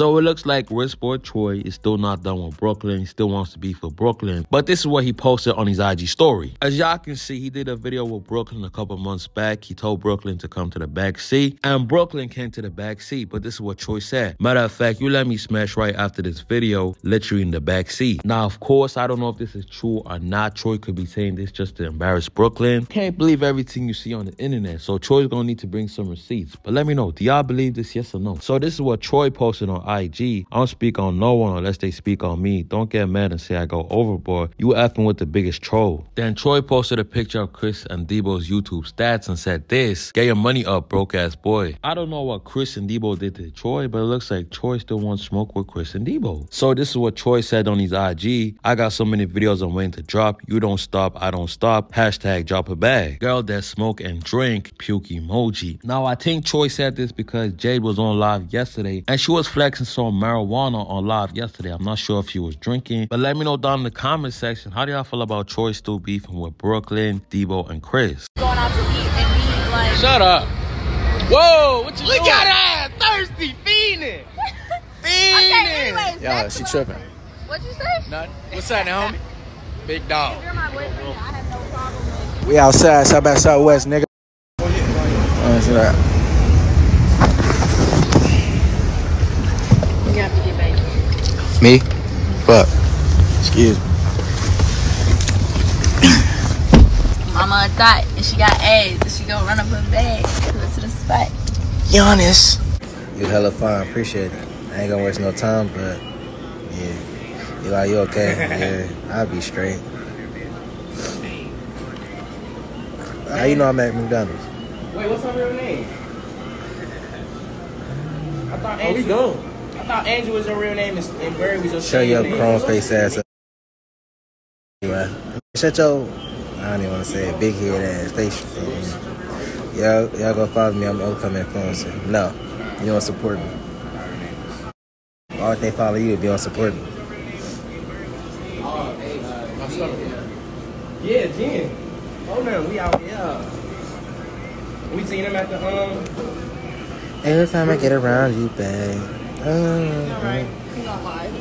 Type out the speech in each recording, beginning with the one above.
So it looks like Rich Troy is still not done with Brooklyn. He still wants to be for Brooklyn. But this is what he posted on his IG story. As y'all can see, he did a video with Brooklyn a couple months back. He told Brooklyn to come to the back seat. And Brooklyn came to the back seat. But this is what Troy said. Matter of fact, you let me smash right after this video, literally in the back seat. Now, of course, I don't know if this is true or not. Troy could be saying this just to embarrass Brooklyn. Can't believe everything you see on the internet. So Troy's gonna need to bring some receipts. But let me know, do y'all believe this, yes or no? So this is what Troy posted on IG. I don't speak on no one unless they speak on me. Don't get mad and say I go overboard. You effing with the biggest troll. Then Troy posted a picture of Chris and Debo's YouTube stats and said this, get your money up, broke ass boy. I don't know what Chris and Debo did to Troy, but it looks like Troy still wants smoke with Chris and Debo. So this is what Troy said on his IG. I got so many videos I'm waiting to drop. You don't stop, I don't stop. Hashtag drop a bag. Girl that smoke and drink, puke emoji. Now I think Troy said this because Jade was on live yesterday and she was flexing some marijuana on live yesterday. I'm not sure if she was drinking, but let me know down in the comment section. How do y'all feel about Troy still beefing with Brooklyn, Debo, and Chris? Going out to eat and be like. Shut up. Whoa, what you Look doing? at her thirsty, fiending. Okay, Fiending. anyways. Yeah, she tripping. my- What'd you say? Nothing. What's happening, homie? Big dog. If you're my boyfriend, I have no problem with We outside, south by southwest, nigga. Oh, shit out. You have to get back. Me? Fuck. Excuse me. Mama a thought, and she got A's, and she gonna run up her bag, go to the spot. Giannis. You hella fine, appreciate it. I ain't gonna waste no time, but yeah. You like you okay? Yeah, I'll be straight. How you know I'm at McDonald's? Wait, what's her real name? I thought Oh, we Angel. Thought Angel was her real name and, and Barry was your Shut your chrome face ass up. Anyway, shut your, I don't even want to say it, big head ass face. Y'all, y'all go follow me. I'm an upcoming influencer. No, you don't support me. Why would they follow you if you don't support me? Yeah, Jen. Oh no, we out here. We seen him at the um. Every time I get around you, babe. Oh, Right. He's on live.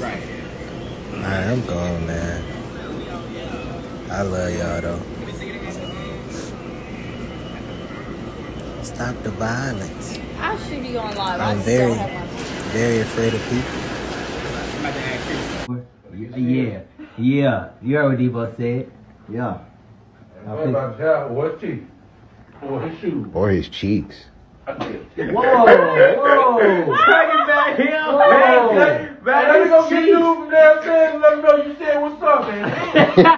Right. Alright, I'm gone, man. I love y'all though. Stop the violence. I should be on live. I I'm just very, have my very afraid of people. I'm about to ask Chris. Yeah, yeah. You heard what Debo said. Yeah. What about that? What's he? Or his shoes? Or his cheeks. Whoa, whoa. Bring it back here. Hey, let me go get you from downstairs and let me know you said what's up, man.